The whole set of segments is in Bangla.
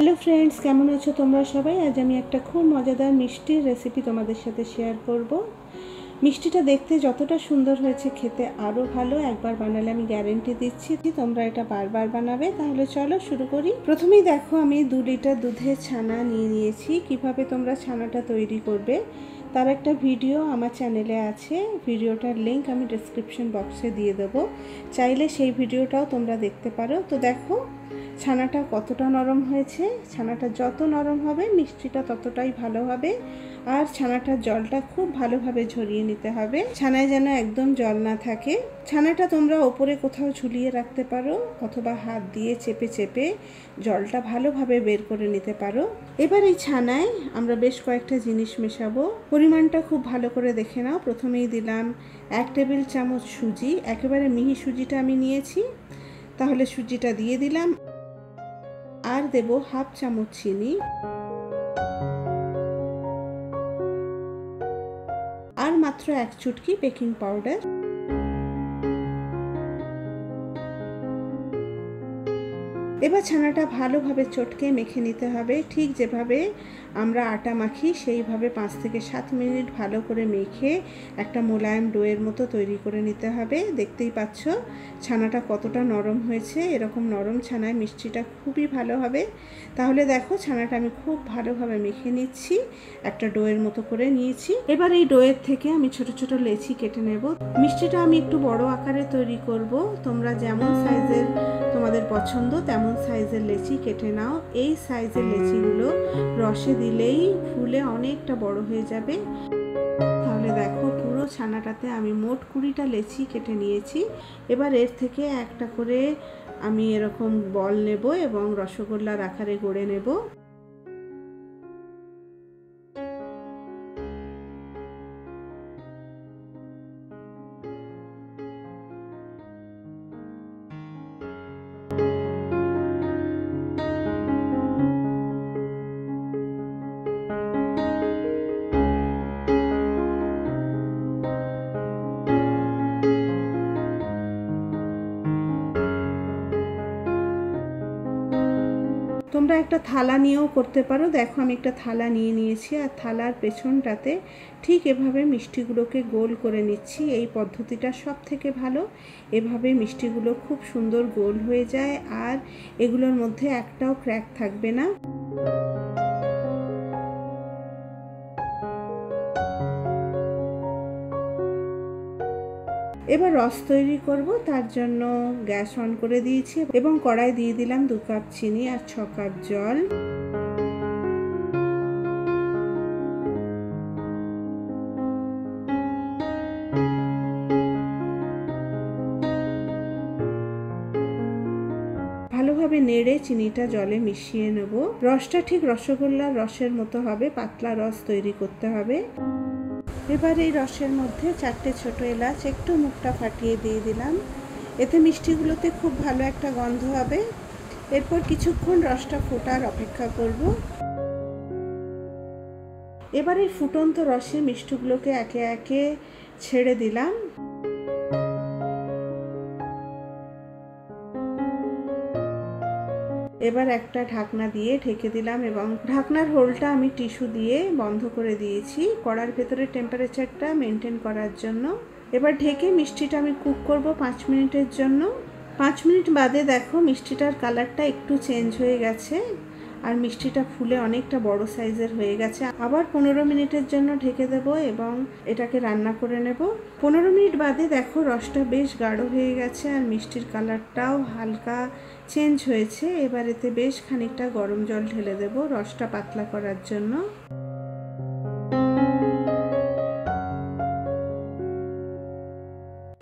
হ্যালো ফ্রেন্ডস কেমন আছো তোমরা সবাই? আজ আমি একটা খুব মজাদার মিষ্টির রেসিপি তোমাদের সাথে শেয়ার করব। মিষ্টিটা দেখতে যতটা সুন্দর হয়েছে, খেতে আরও ভালো। একবার বানালে আমি গ্যারেন্টি দিচ্ছি যে তোমরা এটা বারবার বানাবে। তাহলে চলো শুরু করি। প্রথমেই দেখো, আমি দু লিটার দুধের ছানা নিয়ে নিয়েছি। কীভাবে তোমরা ছানাটা তৈরি করবে, তার একটা ভিডিও আমার চ্যানেলে আছে। ভিডিওটার লিঙ্ক আমি ডিসক্রিপশন বক্সে দিয়ে দেবো। চাইলে সেই ভিডিওটাও তোমরা দেখতে পারো। তো দেখো ছানাটা কতটা নরম হয়েছে, ছানাটা যত নরম হবে, মিষ্টিটা ততটাই ভালো হবে, আর ছানাটার জলটা খুব ভালোভাবে ঝরিয়ে নিতে হবে। ছানায় যেন একদম জল না থাকে। ছানাটা তোমরা ওপরে কোথাও ঝুলিয়ে রাখতে পারো, অথবা হাত দিয়ে চেপে চেপে জলটা ভালোভাবে বের করে নিতে পারো। এবার এই ছানায় আমরা বেশ কয়েকটা জিনিস মেশাবো। পরিমাণটা খুব ভালো করে দেখে নাও। প্রথমেই দিলাম এক টেবিল চামচ সুজি। একেবারে মিহি সুজিটা আমি নিয়েছি। তাহলে সুজিটা দিয়ে দিলাম। আর দেব হাফ চামচ চিনি। আর মাত্র এক চুটকি বেকিং পাউডার। এবার ছানাটা ভালোভাবে চটকে মেখে নিতে হবে। ঠিক যেভাবে আমরা আটা মাখি, সেইভাবে পাঁচ থেকে সাত মিনিট ভালো করে মেখে একটা মোলায়েম ডোয়ের মতো তৈরি করে নিতে হবে। দেখতেই পাচ্ছ, ছানাটা কতটা নরম হয়েছে। এরকম নরম ছানায় মিষ্টিটা খুবই ভালো হবে। তাহলে দেখো, ছানাটা আমি খুব ভালোভাবে মেখে নিচ্ছি, একটা ডোয়ের মতো করে নিয়েছি। এবার এই ডোয়ের থেকে আমি ছোট ছোট লেচি কেটে নেব। মিষ্টিটা আমি একটু বড় আকারে তৈরি করব। তোমরা যেমন সাইজের তোমাদের পছন্দ, তেমন সাইজের লেচি কেটে নাও। এই সাইজের লেচিগুলো রসে দিলেই ফুলে অনেকটা বড় হয়ে যাবে। তাহলে দেখো পুরো ছানাটাতে আমি মোট কুড়িটা লেচি কেটে নিয়েছি। এবার এর থেকে একটা করে আমি এরকম বল নেব এবং রসগোল্লার আকারে গড়ে নেব। একটা থালা নিয়েও করতে পারো। দেখো, আমি একটা থালা নিয়ে নিয়েছি আর থালার পেছনটাতে ঠিক এভাবে মিষ্টিগুলোকে গোল করে নিচ্ছি। এই পদ্ধতিটা সব থেকে ভালো। এভাবে মিষ্টিগুলো খুব সুন্দর গোল হয়ে যায় আর এগুলোর মধ্যে একটাও ক্র্যাক থাকবে না। এবার রস তৈরি করব, তার জন্য গ্যাস অন করে দিয়েছি এবং কড়াই দিয়ে দিলাম দু কাপ চিনি আর ছ কাপ জল। ভালোভাবে নেড়ে চিনিটা জলে মিশিয়ে নেব। রসটা ঠিক রসগোল্লার রসের মতো হবে, পাতলা রস তৈরি করতে হবে। এবার এই রসের মধ্যে চারটে ছোট এলাচ, একটু মুখটা ফাটিয়ে দিয়ে দিলাম। এতে মিষ্টিগুলোতে খুব ভালো একটা গন্ধ হবে। এরপর কিছুক্ষণ রসটা ফোটার অপেক্ষা করব। এবার এই ফুটন্ত রসে মিষ্টিগুলোকে একে একে ছেড়ে দিলাম। এবার একটা ঢাকনা দিয়ে ঢেকে দিলাম এবং ঢাকনার হোলটা আমি টিস্যু দিয়ে বন্ধ করে দিয়েছি। কড়ার ভেতরে টেম্পারেচারটা মেনটেন করার জন্য। এবার ঢেকে মিষ্টিটা আমি কুক করব পাঁচ মিনিটের জন্য। পাঁচ মিনিট বাদে দেখো মিষ্টিটার কালারটা একটু চেঞ্জ হয়ে গেছে। আর মিষ্টিটা ফুলে অনেকটা বড় সাইজের হয়ে গেছে। আবার পনেরো মিনিটের জন্য ঢেকে দেব এবং এটাকে রান্না করে নেব। পনেরো মিনিট বাদে দেখো রসটা বেশ গাঢ় হয়ে গেছে আর মিষ্টির কালারটাও হালকা চেঞ্জ হয়েছে। এবার এতে বেশ খানিকটা গরম জল ঢেলে দেব রসটা পাতলা করার জন্য।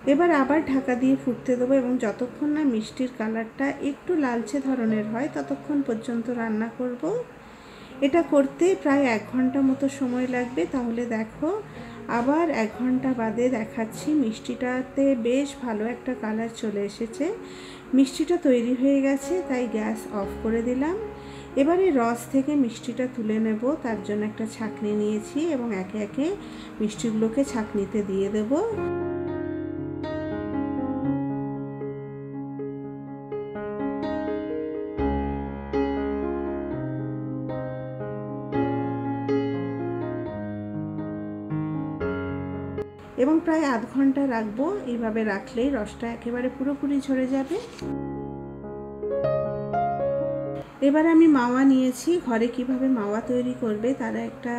এবার আবার ঢাকা দিয়ে ফুটতে দেবো এবং যতক্ষণ না মিষ্টির কালারটা একটু লালচে ধরনের হয়, ততক্ষণ পর্যন্ত রান্না করব। এটা করতে প্রায় এক ঘণ্টা মতো সময় লাগবে। তাহলে দেখো, আবার এক ঘণ্টা বাদে দেখাচ্ছি মিষ্টিটাতে বেশ ভালো একটা কালার চলে এসেছে। মিষ্টিটা তৈরি হয়ে গেছে, তাই গ্যাস অফ করে দিলাম। এবারে রস থেকে মিষ্টিটা তুলে নেব, তার জন্য একটা ছাঁকনি নিয়েছি এবং একে একে মিষ্টিগুলোকে ছাঁকনিতে দিয়ে দেবো। এবং প্রায় আধ ঘণ্টা রাখব। এইভাবে রাখলেই রসটা একেবারে পুরোপুরি ঝরে যাবে। এবার আমি মাওয়া নিয়েছি। ঘরে কীভাবে মাওয়া তৈরি করবে তারা একটা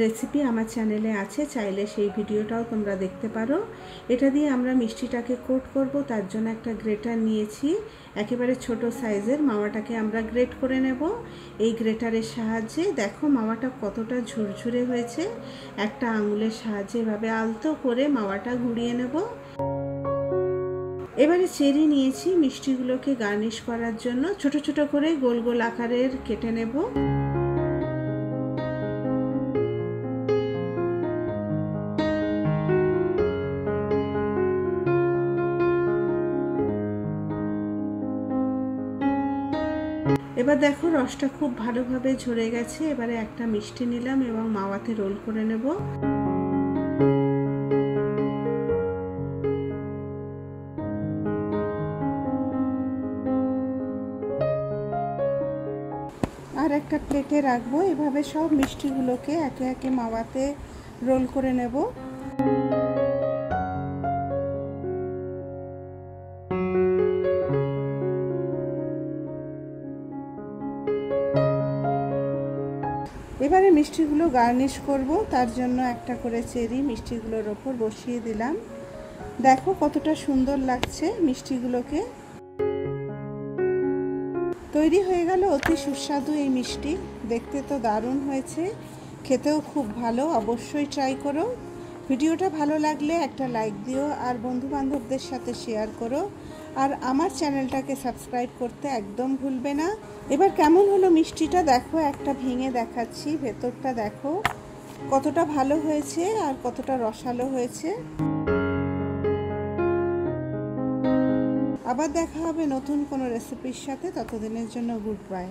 রেসিপি আমার চ্যানেলে আছে। চাইলে সেই ভিডিওটাও তোমরা দেখতে পারো। এটা দিয়ে আমরা মিষ্টিটাকে কোট করব। তার জন্য একটা গ্রেটার নিয়েছি। একেবারে ছোট সাইজের মাওয়াটাকে আমরা গ্রেট করে নেব। এই গ্রেটারের সাহায্যে দেখো মাওয়াটা কতটা ঝুরঝুরে হয়েছে। একটা আঙুলের সাহায্যে এভাবে আলতো করে মাওয়াটা ঘুরিয়ে নেব। এবারে চেরি নিয়েছি, মিষ্টিগুলোকে গার্নিশ করার জন্য। ছোট ছোট করে গোল গোল আকারের কেটে নেব। এবার দেখো রসটা খুব ভালোভাবে ঝরে গেছে। এবারে একটা মিষ্টি নিলাম এবং মাওয়াতে রোল করে নেব। প্লেটে রাখব। এভাবে সব মিষ্টিগুলোকে একে একে মাওয়াতে রোল করে নেব। এবারে মিষ্টিগুলো গার্নিশ করব। তার জন্য একটা করে চেরি মিষ্টিগুলোর ওপর বসিয়ে দিলাম। দেখো কতটা সুন্দর লাগছে মিষ্টিগুলোকে। তৈরি হয়ে গেল অতি সুস্বাদু এই মিষ্টি। দেখতে তো দারুণ হয়েছে। খেতেও খুব ভালো, অবশ্যই ট্রাই করো। ভিডিওটা ভালো লাগলে একটা লাইক দিও আর বন্ধু বান্ধবদের সাথে শেয়ার করো। আর আমার চ্যানেলটাকে সাবস্ক্রাইব করতে একদম ভুলবে না। এবার কেমন হলো মিষ্টিটা দেখো, একটা ভেঙে দেখাচ্ছি, ভেতরটা দেখো। কতটা ভালো হয়েছে আর কতটা রসালো হয়েছে। আবার দেখা হবে নতুন কোনো রেসিপির সাথে। ততদিনের জন্য গুড বাই।